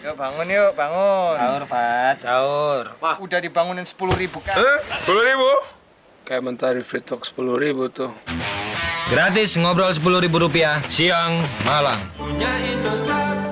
Yuk bangun yuk, bangun. Sahur, Fat. Sahur. Udah dibangunin 10 ribu kan. Eh, Sepuluh ribu? Kayak mentari free talk sepuluh ribu tuh. Gratis ngobrol 10.000 rupiah siang malam. Punya Indosat